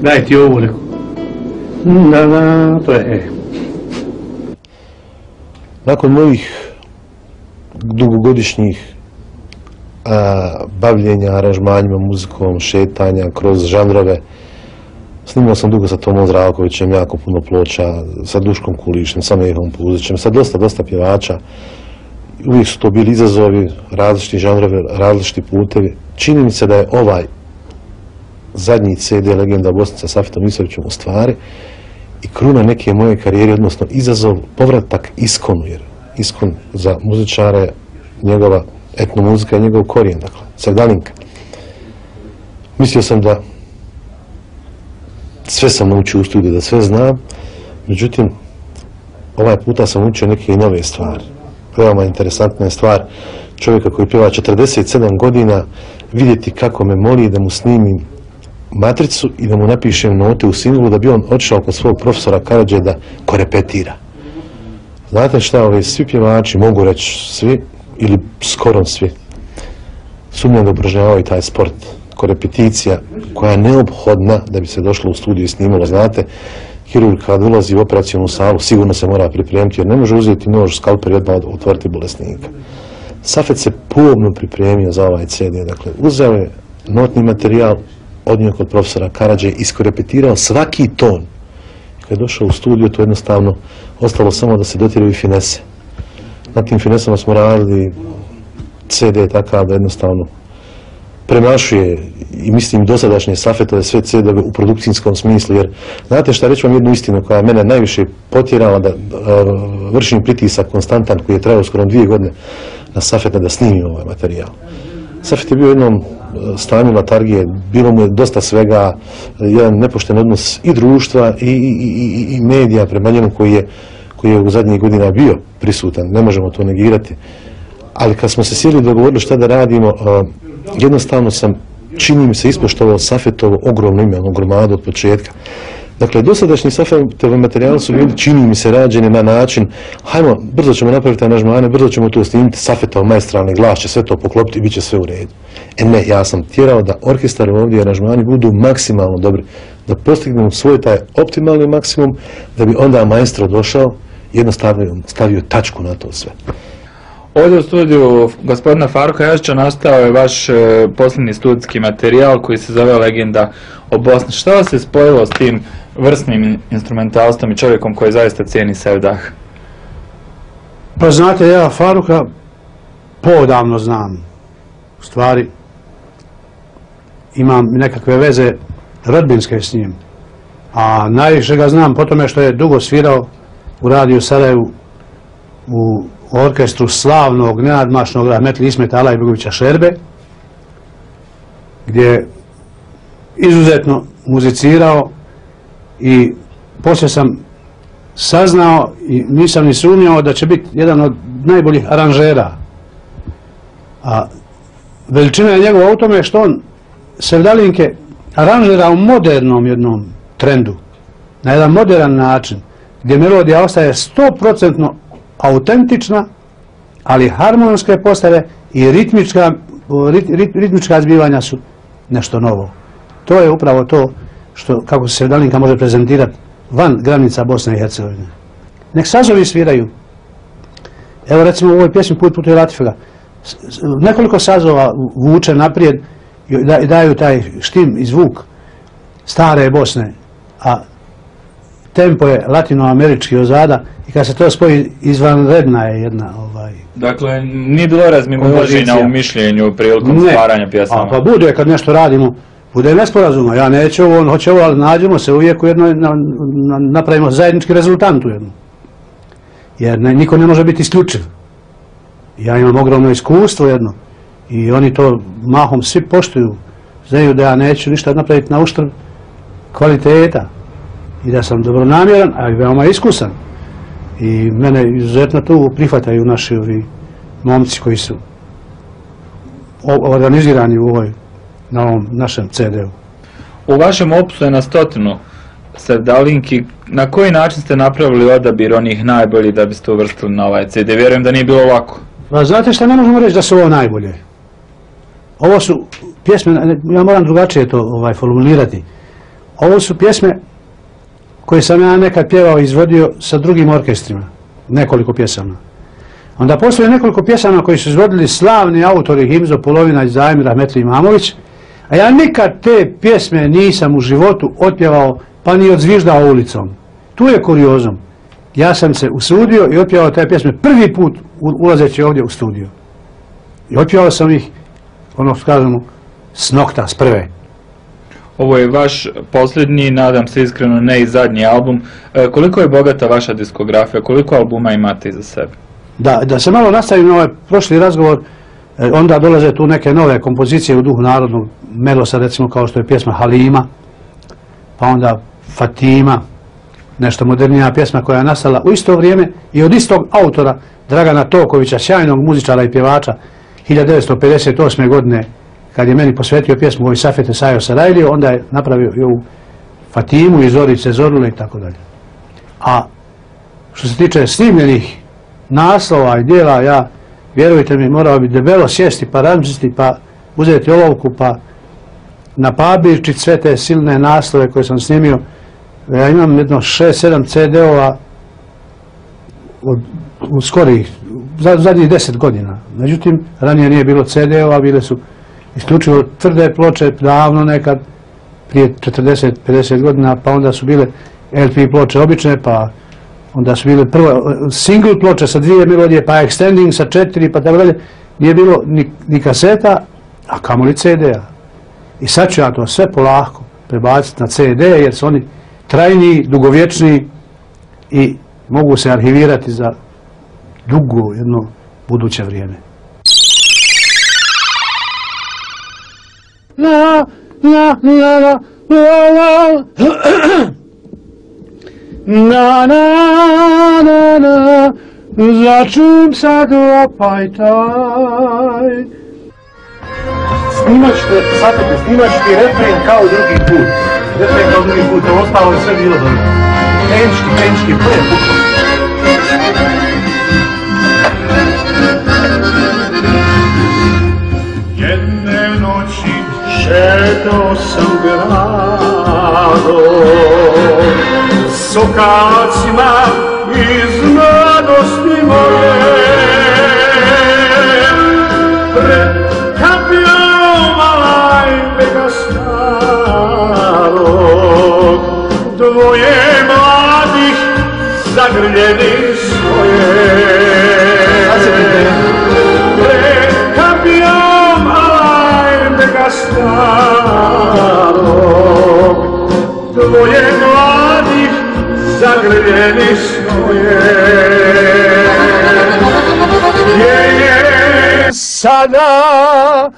daj ti ovo, neko. Da, da, to je, e. Nakon mojih dugogodišnjih a, bavljenja aranžmanjima, muzikom, šetanja kroz žanrove, Snimao sam dugo sa Tomom Zdravkovićem, jako puno ploča, sa Duškom Kulišem, sa Mehom Puzićem, sa dosta, dosta pjevača. Uvijek su to bili izazovi, različiti žanrove, različiti putevi. Čini mi se da je ovaj zadnji CD Legenda Bosnica sa Afitom Isovićem u stvari i kruna neke moje karijere, odnosno izazov, povratak iskonu, jer iskon za muzičare, njegova etnomuzika je njegov korijen, dakle, Sevdalinka. Mislio sam da sve sam naučio u studiju, da sve znam, međutim, ovaj puta sam učio neke nove stvari. Dakle, veoma interesantna je stvar čovjeka koji pjeva 47 godina, vidjeti kako me moli da mu snimim matricu i da mu napišem note u singlu da bi on odšao kod svog profesora Karadže da korepetira. Znate šta, ovi svi pjevači, mogu reći svi, ili skoro svi, sumnjam da obražavaju taj sport, korepeticija koja je neophodna da bi se došlo u studiju i snimalo. Znate, hirurg kad ulazi u operacijonu salu sigurno se mora pripremiti jer ne može uzeti nož, skalper i odmah otvoriti bolesnika. Safet se pomno pripremio za ovaj CD. Dakle, uzeo je notni materijal, odnio kod profesora Karadže, iskorepetirao svaki ton. Kad je došao u studiju, to jednostavno ostalo samo da se dotiraju finese. Na tim finesama smo radili CD takav da jednostavno premašuje i mislim dosadašnje safetove sve CD-ove u produkcijskom smislu, jer znate šta, reći vam jednu istinu koja je mene najviše potjerala da uh, vršim pritisak konstantan koji je trajao skoro dvije godine na safeta da snimim ovaj materijal. Safet je bio u jednom e, stanju latargije, bilo mu je dosta svega, e, jedan nepošten odnos i društva i, i, i, i medija prema njemu koji je, koji je u zadnjih godina bio prisutan, ne možemo to negirati. Ali kad smo se sjeli dogovorili šta da radimo, e, jednostavno sam, čini mi se, ispoštovao Safetovo ogromno ime, ono gromado od početka. Dakle, dosadašnji Safetovi materijali su bili, čini mi se, rađeni na način, hajmo, brzo ćemo napraviti aranžmane, brzo ćemo to snimiti, Safetov maestralni glas će sve to poklopiti i bit će sve u redu. E ne, ja sam tjerao da orkestar ovdje aranžmani budu maksimalno dobri, da postignemo svoj taj optimalni maksimum, da bi onda maestro došao jednostavno stavio tačku na to sve. Ovdje u studiju gospodina Faruka Jašća nastao je vaš e, posljednji studijski materijal koji se zove Legenda o Bosni. Šta vas je spojilo s tim vrsnim instrumentalstvom i čovjekom koji zaista cijeni Sevdah? Pa znate, ja Faruka podavno znam. U stvari, imam nekakve veze rodbinske s njim. A najviše ga znam po tome što je dugo svirao u radiju Sarajevu u orkestru slavnog, neadmašnog Rahmetli Ismeta Alajbegovića Šerbe, gdje je izuzetno muzicirao i poslije sam saznao i nisam ni sumnjao da će biti jedan od najboljih aranžera. A veličina je njegova u tome što on Sevdalinke aranžira u modernom jednom trendu, na jedan modern način, gdje melodija ostaje 100% autentična, ali harmonske postave i ritmička, rit, rit, ritmička zbivanja su nešto novo. To je upravo to što, kako se Sevdalinka može prezentirati van granica Bosne i Hercegovine. Nek sazovi sviraju. Evo recimo u ovoj pjesmi Put putuje Latifega. Nekoliko sazova vuče naprijed i daju taj štim i zvuk stare Bosne, a tempo je latinoamerički ozada i kad se to spoji izvanredna je jedna ovaj Dakle, nije bilo razmimoženja u mišljenju prilikom ne. stvaranja pjesama. A, pa bude kad nešto radimo, bude nesporazuma. Ja neću ovo, on hoće ovo, ali nađemo se uvijek u jednoj, na, na, napravimo zajednički rezultant u jednom. Jer ne, niko ne može biti isključiv. Ja imam ogromno iskustvo jedno. I oni to mahom svi poštuju. Znaju da ja neću ništa napraviti na uštrb kvaliteta i da sam dobronamjeran, a i veoma iskusan. I mene izuzetno tu prihvataju naši ovi momci koji su organizirani u ovoj, na ovom našem CD-u. U vašem opusu je na stotinu Sevdalinki. Na koji način ste napravili odabir onih najboljih da biste uvrstili na ovaj CD? Vjerujem da nije bilo ovako. Pa znate što ne možemo reći da su ovo najbolje. ovo su pjesme, ja moram drugačije to ovaj, formulirati. Ovo su pjesme koje sam ja nekad pjevao i izvodio sa drugim orkestrima. Nekoliko pjesama. Onda postoje nekoliko pjesama koji su izvodili slavni autori Himzo Polovina i Zajmi Rahmetli Imamović, a ja nikad te pjesme nisam u životu otpjevao pa ni odzviždao ulicom. Tu je kuriozom. Ja sam se usudio i otpjevao te pjesme prvi put ulazeći ovdje u studiju. I otpjevao sam ih, ono što kažemo, s nokta, s prve. Ovo je vaš posljednji, nadam se iskreno, ne i zadnji album. E, koliko je bogata vaša diskografija? Koliko albuma imate iza sebe? Da, da se malo nastavim na ovaj prošli razgovor, e, onda dolaze tu neke nove kompozicije u duhu narodnog melosa, recimo kao što je pjesma Halima, pa onda Fatima, nešto modernija pjesma koja je nastala u isto vrijeme i od istog autora Dragana Tokovića, sjajnog muzičara i pjevača 1958. godine kad je meni posvetio pjesmu Ovoj Safete Sajo Sarajlije, onda je napravio i ovu Fatimu i Zorice Zorule i tako dalje. A što se tiče snimljenih naslova i dijela, ja, vjerujte mi, morao bi debelo sjesti pa razmisliti, pa uzeti olovku, pa na pabirčit sve te silne naslove koje sam snimio. Ja imam jedno 6-7 CD-ova od, u skorih, zadnjih 10 godina. Međutim, ranije nije bilo CD-ova, bile su isključivo tvrde ploče, davno nekad, prije 40-50 godina, pa onda su bile LP ploče obične, pa onda su bile prvo e, single ploče sa dvije melodije, pa extending sa četiri, pa tako dalje. Nije bilo ni, ni kaseta, a kamo li CD-a. I sad ću ja to sve polako prebaciti na CD, jer su oni trajni, dugovječni i mogu se arhivirati za dugo jedno buduće vrijeme. La, la, la, la, la, la. Na, na, na, na, začum sad opaj taj. Snimač, sad snimač ti refren kao drugi put. Refren kao drugi put, ostalo je sve bilo dobro. Tenčki, tenčki, prvi. Jedne šeto sam gradom sokacima iz mladosti moje. Pred kapijom Alajbega starog, dvoje mladih zagrljeni svoje. Pred starog, dvoje mladih zagrljeni svoje. Je je sada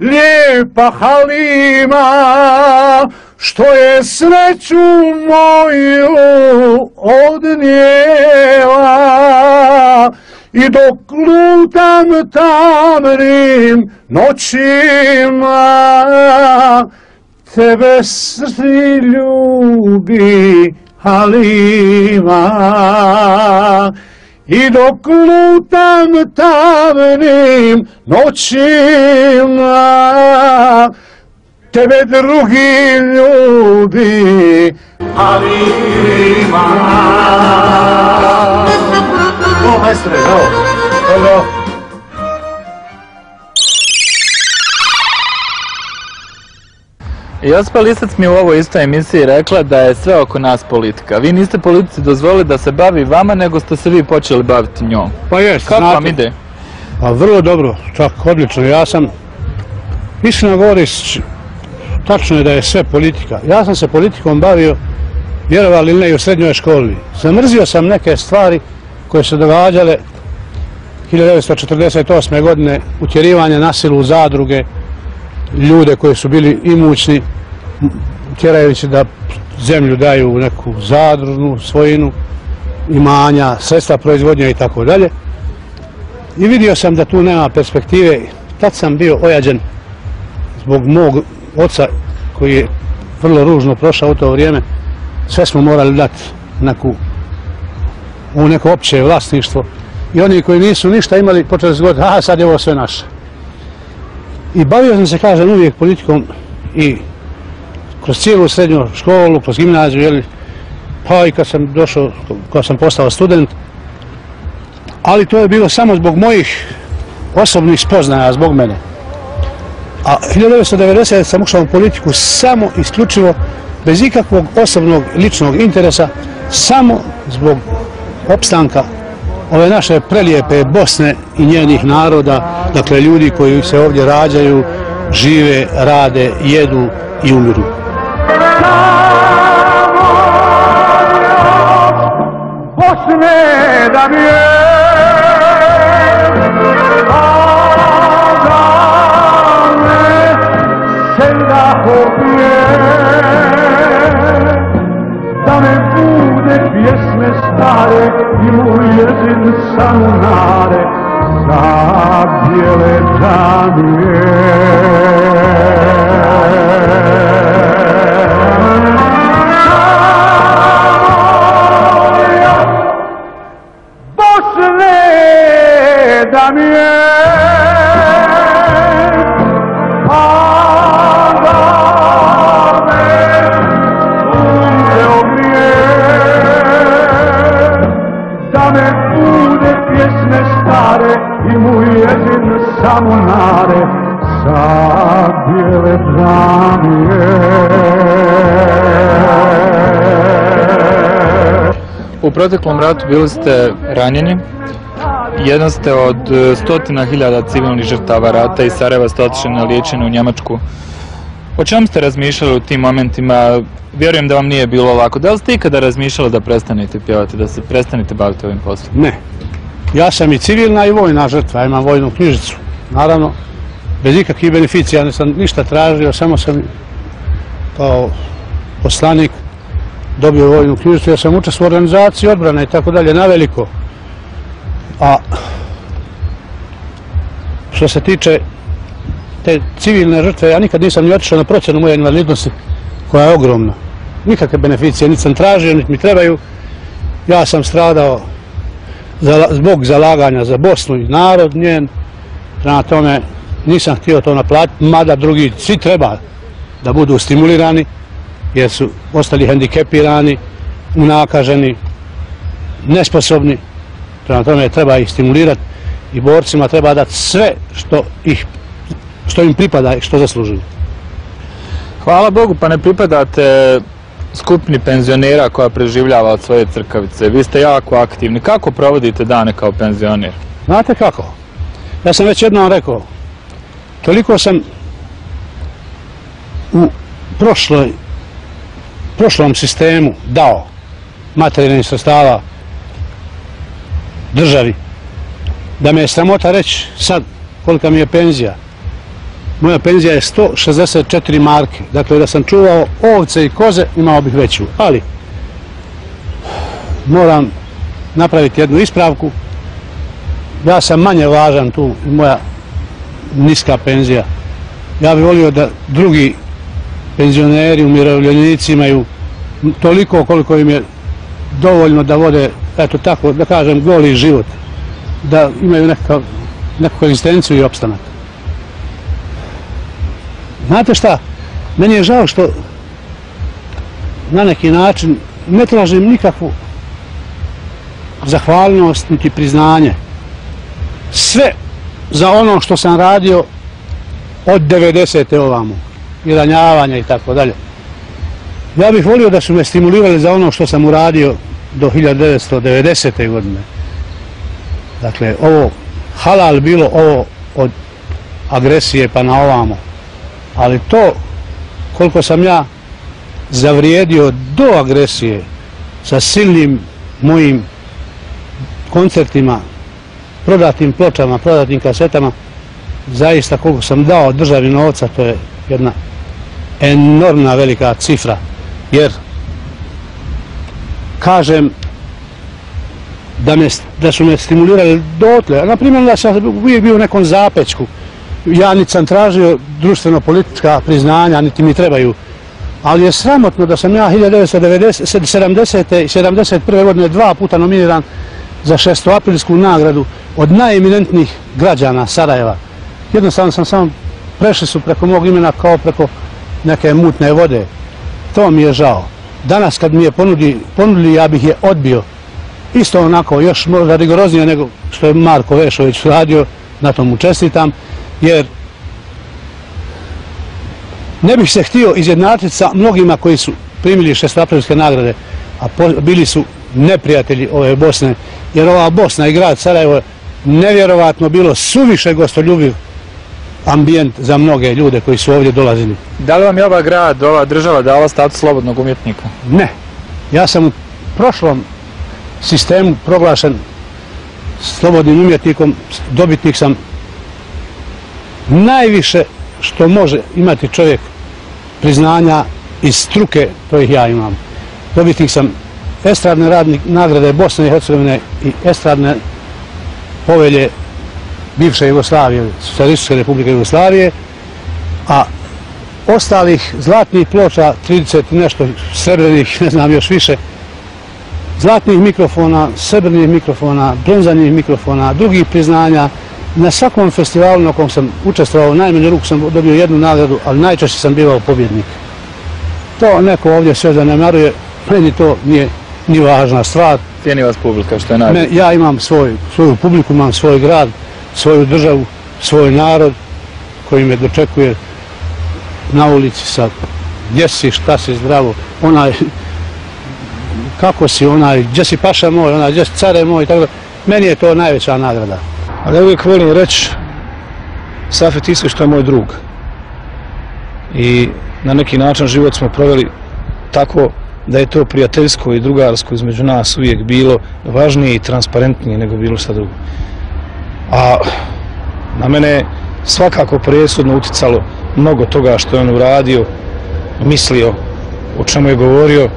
lijepa halima, što je sreću moju odnijela. I dok lutam tamrim noćima, tebe srti ljubi, halima. İ dok lutam tamnim noćima tebe drugi ljubi halima. O mestre, no, no, no. Josipa Lisac mi u ovoj istoj emisiji rekla da je sve oko nas politika. Vi niste politici dozvolili da se bavi vama, nego ste se vi počeli baviti njom. Pa jes, Kako znate. vam ide? Pa vrlo dobro, čak odlično. Ja sam, iskreno govori, tačno je da je sve politika. Ja sam se politikom bavio, vjerovali ili ne, i u srednjoj školi. Zamrzio sam neke stvari koje su događale 1948. godine, utjerivanje nasilu u zadruge, ljude koji su bili imućni, tjerajući da zemlju daju u neku zadružnu svojinu, imanja, sredstva proizvodnja i tako dalje. I vidio sam da tu nema perspektive. Tad sam bio ojađen zbog mog oca koji je vrlo ružno prošao u to vrijeme. Sve smo morali dati neku, u neko opće vlasništvo. I oni koji nisu ništa imali počeli se govoriti, aha sad je ovo sve naše. I bavio sam se, kažem, uvijek politikom i kroz cijelu srednju školu, kroz gimnaziju, jeli, pa i kad sam došao, kad sam postao student, ali to je bilo samo zbog mojih osobnih spoznaja, zbog mene. A 1990. sam ušao u politiku samo isključivo bez ikakvog osobnog ličnog interesa, samo zbog opstanka ove naše prelijepe Bosne i njenih naroda, dakle ljudi koji se ovdje rađaju, žive, rade, jedu i umiru. Bosne da mi je da me bude pjesme stare i moj jezin sanare za bijele džamije. Bosne da mi je samunare sa bijele. U proteklom ratu bili ste ranjeni, jedan ste od e, stotina hiljada civilnih žrtava rata i Sarajeva ste otišli na liječenje u Njemačku. O čem ste razmišljali u tim momentima? Vjerujem da vam nije bilo lako. Da li ste ikada razmišljali da prestanete pjevati, da se prestanete baviti ovim poslom? Ne. Ja sam i civilna i vojna žrtva, imam vojnu knjižicu. Naravno, bez ikakvih beneficija, nisam ništa tražio, samo sam kao poslanik dobio vojnu knjižicu, ja sam učestvo u organizaciji odbrana i tako dalje, na veliko. A što se tiče te civilne žrtve, ja nikad nisam ni otišao na procenu moje invalidnosti, koja je ogromna. Nikakve beneficije, niti sam tražio, niti mi trebaju. Ja sam stradao zbog zalaganja za Bosnu i narod njen, na tome nisam htio to naplatiti, mada drugi svi treba da budu stimulirani, jer su ostali hendikepirani, unakaženi, nesposobni. Prema tome treba ih stimulirati i borcima treba dati sve što, ih, što im pripada i što zaslužuju. Hvala Bogu, pa ne pripadate skupni penzionera koja preživljava od svoje crkavice. Vi ste jako aktivni. Kako provodite dane kao penzioner? Znate kako? Ja sam već jednom rekao, toliko sam u prošloj, prošlom sistemu dao materijalnih sredstava državi, da me je sramota reći sad kolika mi je penzija. Moja penzija je 164 marke, dakle da sam čuvao ovce i koze imao bih veću, ali moram napraviti jednu ispravku, ja sam manje važan tu, moja niska penzija. Ja bih volio da drugi penzioneri, umirovljenici imaju toliko koliko im je dovoljno da vode, eto tako, da kažem, goli život. Da imaju nekakav, neku egzistenciju i opstanak. Znate šta? Meni je žao što na neki način ne tražim nikakvu zahvalnost niti priznanje sve za ono što sam radio od 90. ovamo i ranjavanja i tako dalje. Ja bih volio da su me stimulirali za ono što sam uradio do 1990. godine. Dakle, ovo halal bilo ovo od agresije pa na ovamo. Ali to koliko sam ja zavrijedio do agresije sa silnim mojim koncertima prodatim pločama, prodatim kasetama, zaista koliko sam dao državi novca, to je jedna enormna velika cifra, jer kažem da, me, da su me stimulirali dotle, na primjer da sam uvijek bio u nekom zapečku, ja niti sam tražio društveno-politička priznanja, niti mi trebaju, ali je sramotno da sam ja 1970. i 71. godine dva puta nominiran za šestoaprilsku nagradu od najeminentnijih građana Sarajeva. Jednostavno sam samo prešli su preko mog imena kao preko neke mutne vode. To mi je žao. Danas kad mi je ponudi, ponudili, ja bih je odbio. Isto onako, još možda rigoroznije nego što je Marko Vešović radio, na tom mu čestitam, jer ne bih se htio izjednačiti sa mnogima koji su primili šestaprilske nagrade, a bili su neprijatelji ove Bosne, jer ova Bosna i grad Sarajevo nevjerovatno bilo suviše gostoljubiv ambijent za mnoge ljude koji su ovdje dolazili. Da li vam je ova grad, ova država dala status slobodnog umjetnika? Ne. Ja sam u prošlom sistemu proglašen slobodnim umjetnikom, dobitnik sam najviše što može imati čovjek priznanja iz struke, to ih ja imam. Dobitnik sam estradne radnik, nagrade Bosne i Hercegovine i estradne povelje bivše Jugoslavije, Socialističke republike Jugoslavije, a ostalih zlatnih ploča, 30 i nešto srebrnih, ne znam još više, zlatnih mikrofona, srebrnih mikrofona, bronzanih mikrofona, drugih priznanja, na svakom festivalu na kom sam učestvovao, najmanju ruku sam dobio jednu nagradu, ali najčešće sam bivao pobjednik. To neko ovdje sve zanemaruje, meni to nije ni važna stvar. Cijeni vas publika, što je najbolje? Ja imam svoj, svoju publiku, imam svoj grad, svoju državu, svoj narod koji me dočekuje na ulici sa gdje si, šta si zdravo, onaj, kako si onaj, gdje si paša moj, onaj, gdje si care moj, tako da, meni je to najveća nagrada. Ali ja uvijek volim reći, Safet Isve što je moj drug. I na neki način život smo proveli tako da je to prijateljsko i drugarsko između nas uvijek bilo važnije i transparentnije nego bilo šta drugo. A na mene je svakako presudno uticalo mnogo toga što je on uradio, mislio, o čemu je govorio.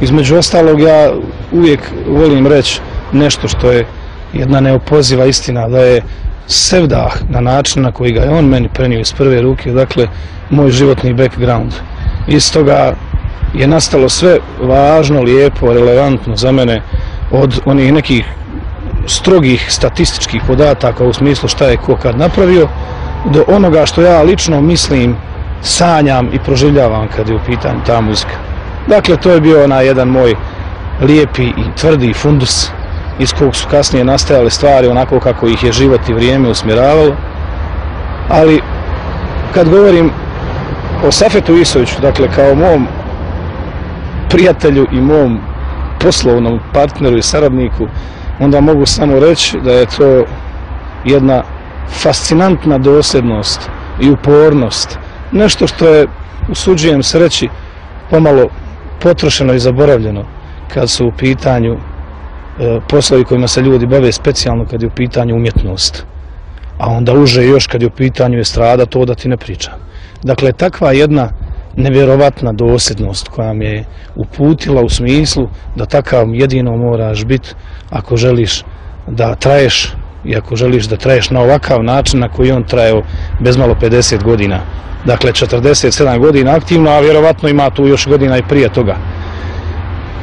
Između ostalog ja uvijek volim reći nešto što je jedna neopoziva istina, da je sevdah na način na koji ga je on meni prenio iz prve ruke, dakle, moj životni background. Iz toga je nastalo sve važno, lijepo, relevantno za mene od onih nekih strogih statističkih podataka u smislu šta je ko kad napravio, do onoga što ja lično mislim, sanjam i proživljavam kad je u pitanju ta muzika. Dakle, to je bio onaj jedan moj lijepi i tvrdi fundus iz kog su kasnije nastajale stvari onako kako ih je život i vrijeme usmjeravalo. Ali, kad govorim o Safetu Isoviću, dakle, kao mom prijatelju i mom poslovnom partneru i saradniku, onda mogu samo reći da je to jedna fascinantna dosljednost i upornost. Nešto što je, usuđujem se reći, pomalo potrošeno i zaboravljeno kad su u pitanju e, poslovi kojima se ljudi bave specijalno kad je u pitanju umjetnost. A onda uže još kad je u pitanju je strada, to da ti ne pričam. Dakle, takva jedna nevjerovatna dosljednost koja mi je uputila u smislu da takav jedino moraš biti ako želiš da traješ i ako želiš da traješ na ovakav način na koji on trajao bez malo 50 godina. Dakle, 47 godina aktivno, a vjerovatno ima tu još godina i prije toga.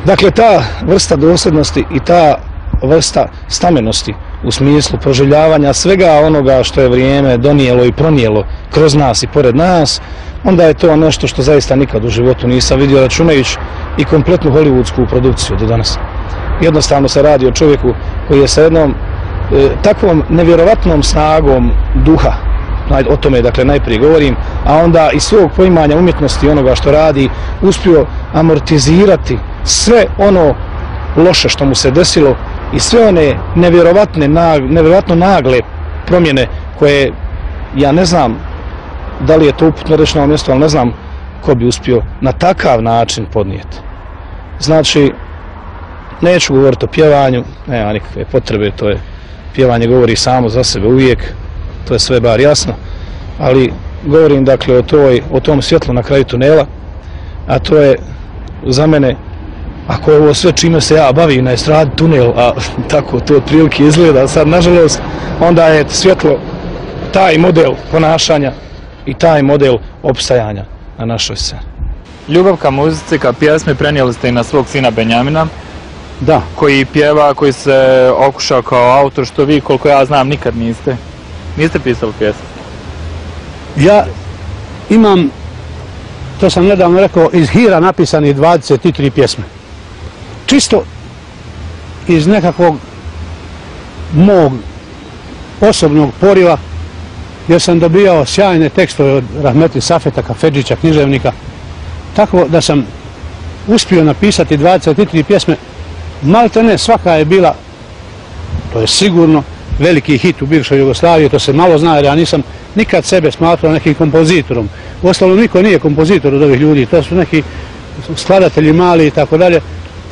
Dakle, ta vrsta dosljednosti i ta vrsta stamenosti u smislu proživljavanja svega onoga što je vrijeme donijelo i pronijelo kroz nas i pored nas, onda je to nešto što zaista nikad u životu nisam vidio računajući i kompletnu hollywoodsku produkciju do danas. Jednostavno se radi o čovjeku koji je sa jednom e, takvom nevjerovatnom snagom duha, naj, o tome dakle najprije govorim, a onda i svog poimanja umjetnosti onoga što radi, uspio amortizirati sve ono loše što mu se desilo i sve one nevjerovatne, nag, nevjerovatno nagle promjene koje ja ne znam da li je to uputno reći na mjesto, ali ne znam ko bi uspio na takav način podnijeti. Znači, neću govoriti o pjevanju, nema nikakve potrebe, to je pjevanje govori samo za sebe uvijek, to je sve bar jasno, ali govorim dakle o, toj, o tom svjetlu na kraju tunela, a to je za mene, ako je ovo sve čime se ja bavim na estradi tunel, a tako to otprilike izgleda sad nažalost, onda je svjetlo taj model ponašanja i taj model opstajanja na našoj sceni. Ljubav ka muzici, ka pjesmi prenijeli ste i na svog sina Benjamina. Da. Koji pjeva, koji se okušao kao autor, što vi, koliko ja znam, nikad niste. Niste pisali pjesmu? Ja imam, to sam nedavno rekao, iz Hira napisani 23 pjesme. Čisto iz nekakvog mog osobnog poriva, jer sam dobijao sjajne tekstove od Rahmetli Safeta, Kafedžića, književnika, tako da sam uspio napisati 23 pjesme, malte ne, svaka je bila, to je sigurno, veliki hit u bivšoj Jugoslaviji, to se malo zna jer ja nisam nikad sebe smatrao nekim kompozitorom. Ostalo niko nije kompozitor od ovih ljudi, to su neki skladatelji mali i tako dalje.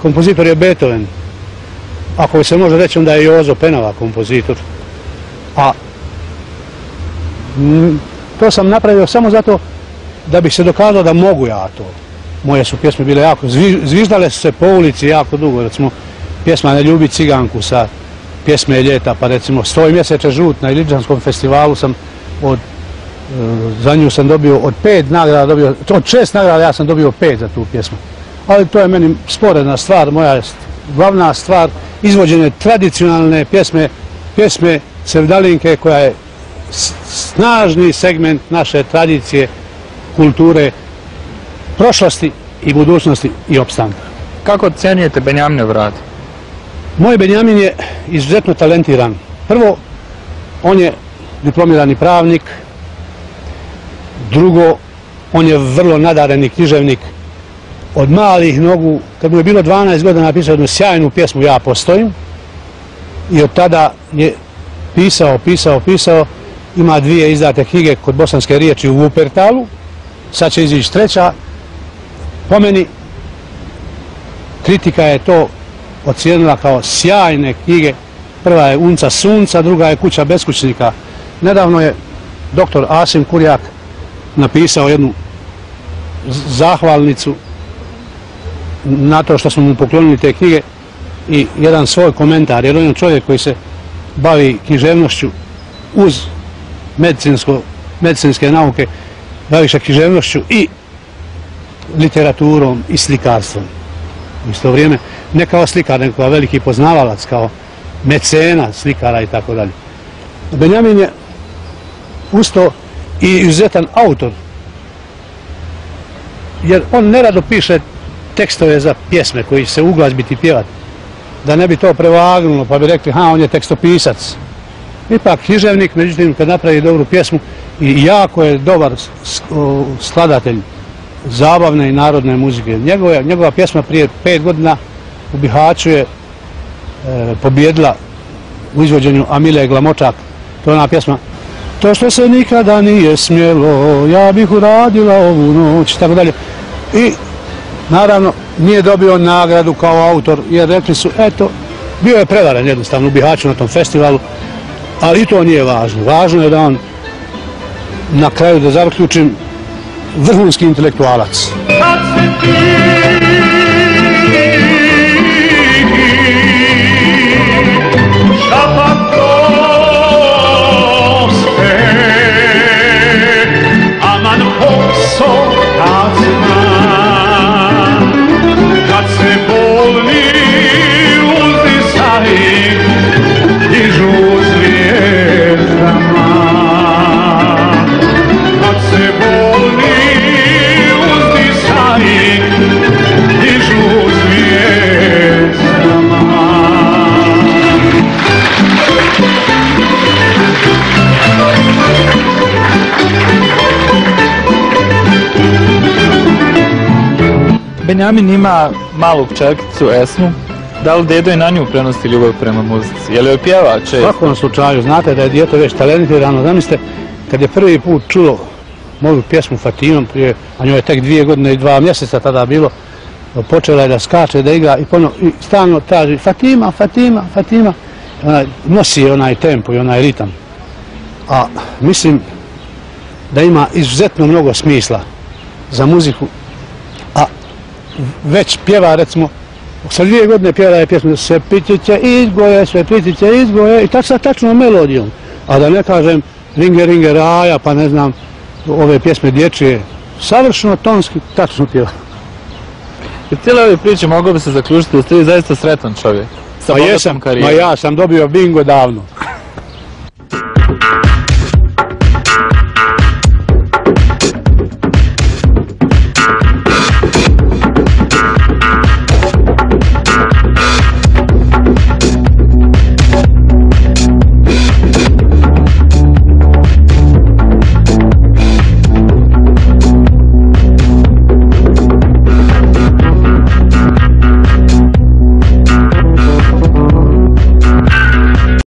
Kompozitor je Beethoven. Ako se može reći onda je Jozo Penova kompozitor. A to sam napravio samo zato da bih se dokazao da mogu ja to. Moje su pjesme bile jako, zviždale su se po ulici jako dugo, recimo pjesma Ne ljubi ciganku sa pjesme ljeta, pa recimo Stoj mjeseče žut na Iliđanskom festivalu sam od e, za nju sam dobio od pet nagrada, dobio, od šest nagrada ja sam dobio pet za tu pjesmu. Ali to je meni sporedna stvar, moja glavna stvar, izvođenje tradicionalne pjesme, pjesme Sevdalinke koja je snažni segment naše tradicije, kulture, prošlosti i budućnosti i opstanka. Kako ocenijete Benjamine Vrat? Moj Benjamin je izuzetno talentiran. Prvo, on je diplomirani pravnik. Drugo, on je vrlo nadareni književnik. Od malih nogu, kad mu je bilo 12 godina napisao jednu sjajnu pjesmu Ja postojim. I od tada je pisao, pisao, pisao. Ima dvije izdate knjige kod bosanske riječi u Wuppertalu, Sad će izići treća. Po meni, kritika je to ocijenila kao sjajne knjige. Prva je Unca sunca, druga je Kuća beskućnika. Nedavno je doktor Asim Kurjak napisao jednu zahvalnicu na to što smo mu poklonili te knjige i jedan svoj komentar, jer on je čovjek koji se bavi književnošću uz medicinsko, medicinske nauke, bavi se književnošću i literaturom i slikarstvom. U isto vrijeme ne kao slikar, nego kao veliki poznavalac, kao mecena slikara i tako dalje. Benjamin je usto i izuzetan autor, jer on nerado piše tekstove za pjesme koji se uglazbiti pjevati, da ne bi to prevagnulo, pa bi rekli, ha, on je tekstopisac. Ipak književnik, međutim, kad napravi dobru pjesmu, i jako je dobar skladatelj zabavne i narodne muzike. Njegova, njegova pjesma prije pet godina u Bihaću je e, pobjedila u izvođenju Amile Glamočak. To je ona pjesma To što se nikada nije smjelo, ja bih uradila ovu noć, tako dalje. I naravno nije dobio nagradu kao autor, jer rekli su, eto, bio je prevaren jednostavno u Bihaću na tom festivalu, ali i to nije važno. Važno je da on na kraju da zaključim vrhunski intelektualac. Kad se ti Benjamin ima malu čerkicu Esmu, da li dedo je na nju prenosi ljubav prema muzici? Je li joj pjeva često? U svakom slučaju, znate da je djeto već talentirano. Zamislite, kad je prvi put čulo moju pjesmu Fatinom, prije, a njoj je tek dvije godine i dva mjeseca tada bilo, počela je da skače, da igra i, pono, i stalno traži Fatima, Fatima, Fatima. Ona nosi onaj tempo i onaj ritam. A mislim da ima izuzetno mnogo smisla za muziku već pjeva, recimo, sa dvije godine pjeva je pjesmu Sve pitiće izgoje, sve pitiće izgoje i tako sa tačno melodijom. A da ne kažem ringe, ringe, raja, pa ne znam, ove pjesme dječje, savršeno tonski, tačno pjeva. I cijela ove priče mogu bi se zaključiti da ste vi zaista sretan čovjek. Sa ma jesam, ma ja sam dobio bingo davno.